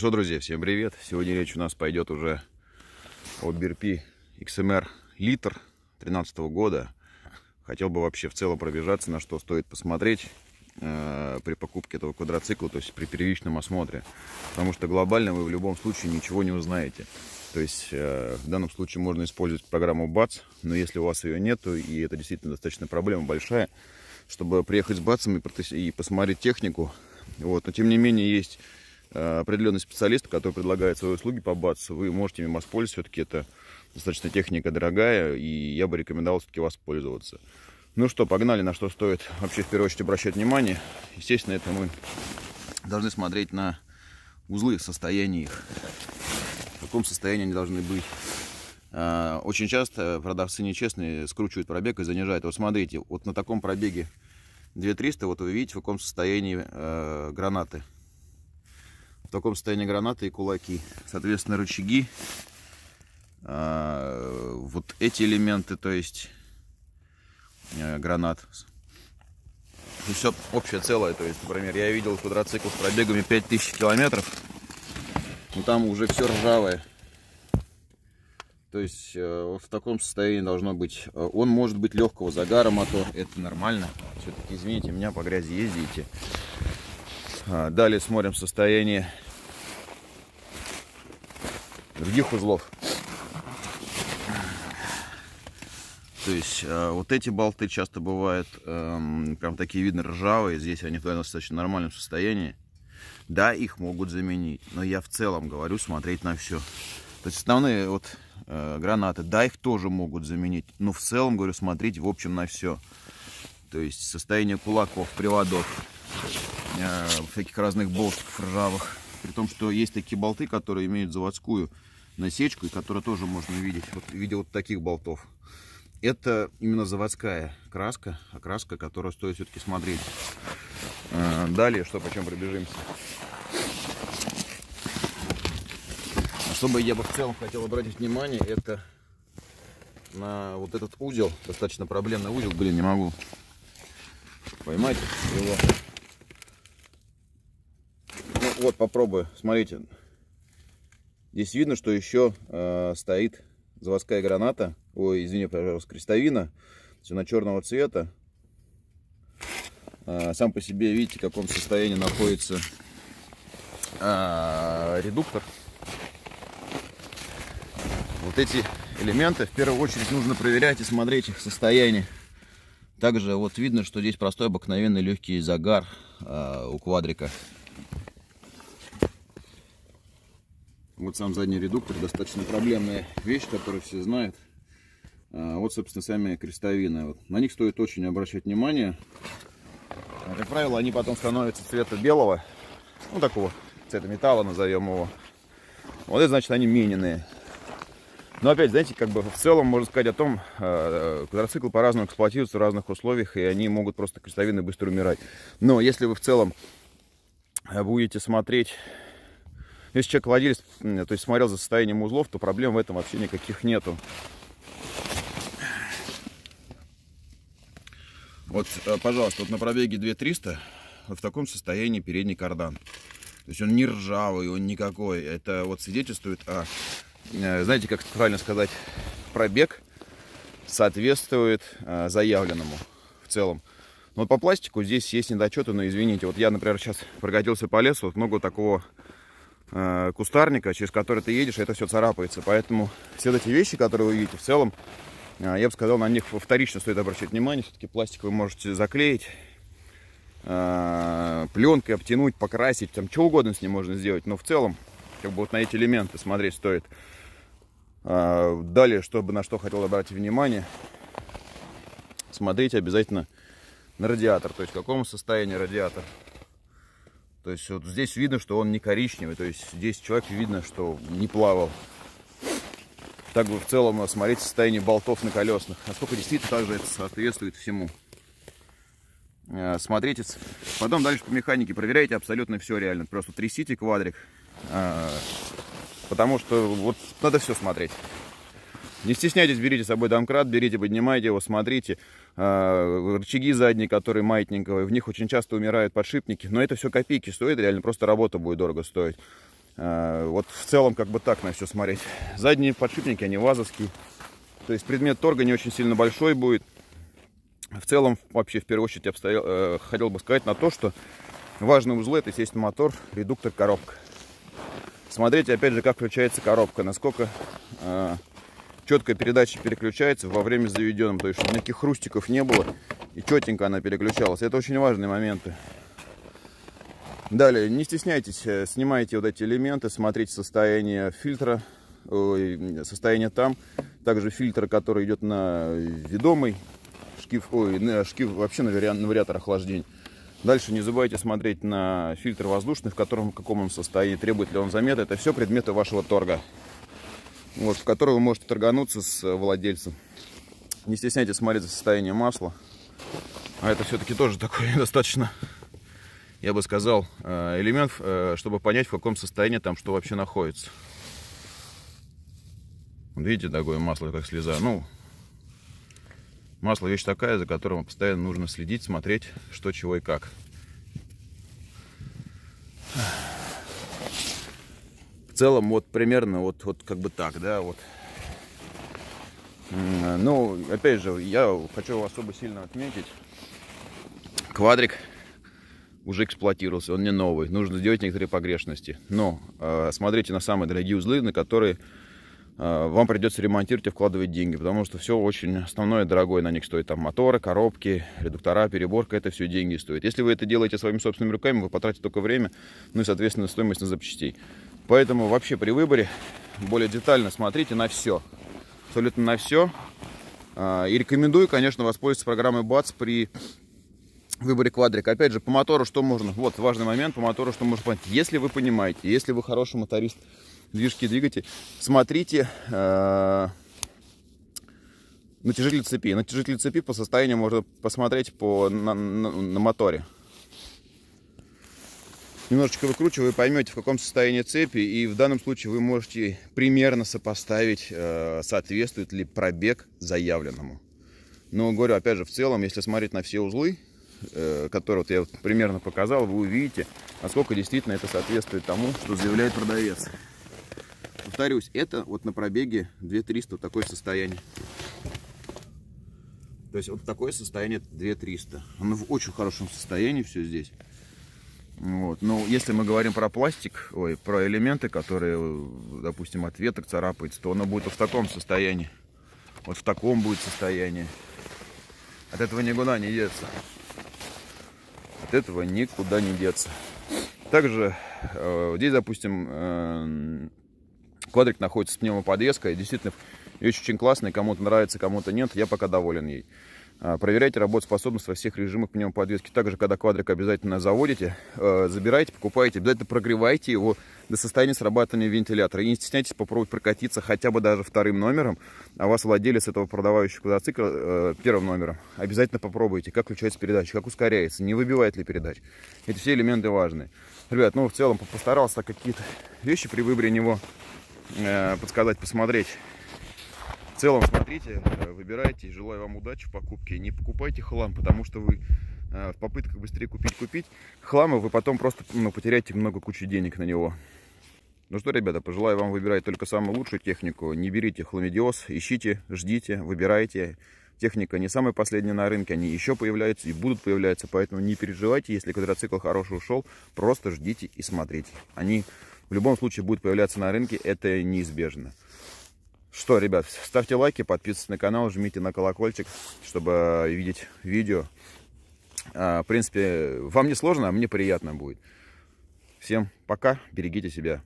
что, друзья, всем привет! Сегодня речь у нас пойдет уже о BRP XMR литр 2013 года. Хотел бы вообще в целом пробежаться, на что стоит посмотреть э, при покупке этого квадроцикла, то есть при первичном осмотре. Потому что глобально вы в любом случае ничего не узнаете. То есть э, в данном случае можно использовать программу BATS, но если у вас ее нету, и это действительно достаточно проблема большая, чтобы приехать с БАЦом и, и посмотреть технику. Вот. Но тем не менее есть определенный специалист, который предлагает свои услуги по БАЦу, вы можете им воспользоваться. Все-таки это достаточно техника дорогая, и я бы рекомендовал все-таки воспользоваться. Ну что, погнали, на что стоит вообще в первую очередь обращать внимание. Естественно, это мы должны смотреть на узлы, состояние их. В каком состоянии они должны быть. Э, очень часто продавцы нечестные скручивают пробег и занижают. Вот смотрите, вот на таком пробеге 2300, вот вы видите, в каком состоянии э, гранаты в таком состоянии гранаты и кулаки. Соответственно, рычаги, а, вот эти элементы, то есть э, гранат. И все общее целое. То есть, например, я видел квадроцикл с пробегами 5000 километров. Но там уже все ржавое. То есть э, в таком состоянии должно быть. Он может быть легкого загара мотор. Это нормально. Все-таки, извините, меня по грязи ездите. А, далее смотрим состояние других узлов. То есть э, вот эти болты часто бывают э, прям такие видно ржавые. Здесь они в достаточно нормальном состоянии. Да, их могут заменить, но я в целом говорю смотреть на все. То есть основные вот э, гранаты, да, их тоже могут заменить, но в целом говорю смотреть в общем на все. То есть состояние кулаков, приводов, э, всяких разных болтиков ржавых. При том, что есть такие болты, которые имеют заводскую насечку, и которую тоже можно видеть вот, в виде вот таких болтов. Это именно заводская краска, окраска, которую стоит все-таки смотреть. А, далее, что почем пробежимся. А чтобы я бы в целом хотел обратить внимание, это на вот этот узел, достаточно проблемный узел, блин, не могу поймать его. Вот, попробую, смотрите, Здесь видно, что еще э, стоит заводская граната. Ой, извини, пожалуйста, крестовина. Она черного цвета. Э, сам по себе видите, в каком состоянии находится э, редуктор. Вот эти элементы в первую очередь нужно проверять и смотреть их состояние. Также вот видно, что здесь простой обыкновенный легкий загар э, у квадрика. Вот сам задний редуктор достаточно проблемная вещь, которую все знают. А, вот, собственно, сами крестовины. Вот. На них стоит очень обращать внимание. А, как правило, они потом становятся цвета белого, ну такого цвета металла, назовем его. Вот это значит, они мененные. Но опять, знаете, как бы в целом можно сказать о том, э, квадроцикл по-разному эксплуатируется в разных условиях, и они могут просто крестовины быстро умирать. Но если вы в целом будете смотреть если человек владелец, то есть смотрел за состоянием узлов, то проблем в этом вообще никаких нету. Вот, э, пожалуйста, вот на пробеге 2300 вот в таком состоянии передний кардан. То есть он не ржавый, он никакой. Это вот свидетельствует о, э, знаете, как правильно сказать, пробег соответствует э, заявленному в целом. Но вот по пластику здесь есть недочеты, но извините. Вот я, например, сейчас прокатился по лесу, вот много такого Э, кустарника, через который ты едешь, это все царапается. Поэтому все эти вещи, которые вы видите, в целом, э, я бы сказал, на них вторично стоит обращать внимание. Все-таки пластик вы можете заклеить, э, пленкой обтянуть, покрасить, там что угодно с ним можно сделать. Но в целом, как бы вот на эти элементы смотреть стоит. Далее, чтобы на что хотел обратить внимание, смотрите обязательно на радиатор, то есть в каком состоянии радиатор. То есть вот здесь видно, что он не коричневый, то есть здесь человек видно, что не плавал. Так бы в целом смотреть состояние болтов на колесных. Насколько действительно также это соответствует всему. Э, смотрите, потом дальше по механике проверяйте абсолютно все реально. Просто трясите квадрик. Э, потому что вот надо все смотреть. Не стесняйтесь, берите с собой домкрат, берите, поднимайте его, смотрите. А, рычаги задние, которые маятниковые, в них очень часто умирают подшипники. Но это все копейки стоит, реально просто работа будет дорого стоить. Э, вот в целом как бы так на все смотреть. Задние подшипники, они вазовские. То есть предмет торга не очень сильно большой будет. В целом, вообще, в первую очередь, я обстоял, э, хотел бы сказать на то, что важные узлы это, естественно, мотор, редуктор, коробка. Смотрите, опять же, как включается коробка, насколько э, четко передача переключается во время заведенным, то есть, никаких хрустиков не было, и четенько она переключалась. Это очень важные моменты. Далее, не стесняйтесь, э, снимайте вот эти элементы, смотрите состояние фильтра, состояние там. Также фильтр, который идет на ведомый шкив, ой, на шкив вообще на, на вариатор охлаждения. Дальше не забывайте смотреть на фильтр воздушный, в котором в каком он состоянии, требует ли он замета. Это все предметы вашего торга, вот, в который вы можете торгануться с владельцем. Не стесняйтесь смотреть за состоянием масла. А это все-таки тоже такой достаточно я бы сказал, э, элемент, э, чтобы понять, в каком состоянии там что вообще находится. Вот видите, такое масло, как слеза. Ну, масло вещь такая, за которым постоянно нужно следить, смотреть, что, чего и как. Целом, вот примерно вот, вот как бы так, да, вот. Ну, опять же, я хочу особо сильно отметить. Квадрик уже эксплуатировался, он не новый. Нужно сделать некоторые погрешности. Но э, смотрите на самые дорогие узлы, на которые э, вам придется ремонтировать и вкладывать деньги. Потому что все очень основное дорогое на них стоит. Там моторы, коробки, редуктора, переборка. Это все деньги стоит. Если вы это делаете своими собственными руками, вы потратите только время, ну и, соответственно, стоимость на запчастей. Поэтому вообще при выборе более детально смотрите на все. Абсолютно на все. Э, и рекомендую, конечно, воспользоваться программой БАЦ при выборе квадрика. Опять же, по мотору что можно? Вот важный момент, по мотору что можно понять. Если вы понимаете, если вы хороший моторист, движки двигатель, смотрите э, натяжитель цепи. Натяжитель цепи по состоянию можно посмотреть по, на, на, на моторе. Немножечко выкручивая, вы поймете, в каком состоянии цепи, и в данном случае вы можете примерно сопоставить, э, соответствует ли пробег заявленному. Но говорю, опять же, в целом, если смотреть на все узлы, Э, который вот я примерно показал, вы увидите, насколько действительно это соответствует тому, что заявляет продавец. Повторюсь, это вот на пробеге 2300 вот такое состояние. То есть вот такое состояние 2300. Оно в очень хорошем состоянии все здесь. Вот. Но если мы говорим про пластик, ой, про элементы, которые, допустим, от веток царапаются, то оно будет вот в таком состоянии. Вот в таком будет состоянии. От этого никуда не деться от этого никуда не деться. Также э, здесь, допустим, э, квадрик находится с пневмоподвеской. Действительно, вещь очень классная, кому-то нравится, кому-то нет. Я пока доволен ей. А, проверяйте работоспособность во всех режимах пневмоподвески. Также, когда квадрик обязательно заводите, э, забирайте, покупайте, обязательно прогревайте его до состояния срабатывания вентилятора. И не стесняйтесь попробовать прокатиться хотя бы даже вторым номером. А вас владелец этого продавающего квадроцикла э, первым номером. Обязательно попробуйте, как включается передача, как ускоряется, не выбивает ли передач. Эти все элементы важные. Ребят, ну в целом постарался какие-то вещи при выборе него э, подсказать, посмотреть целом, смотрите, э, выбирайте. Желаю вам удачи в покупке. Не покупайте хлам, потому что вы э, в попытках быстрее купить-купить хлама, вы потом просто ну, потеряете много кучи денег на него. Ну что, ребята, пожелаю вам выбирать только самую лучшую технику. Не берите хламидиоз, ищите, ждите, выбирайте. Техника не самая последняя на рынке, они еще появляются и будут появляться, поэтому не переживайте, если квадроцикл хороший ушел, просто ждите и смотрите. Они в любом случае будут появляться на рынке, это неизбежно. Что, ребят, ставьте лайки, подписывайтесь на канал, жмите на колокольчик, чтобы видеть видео. А, в принципе, вам не сложно, а мне приятно будет. Всем пока, берегите себя.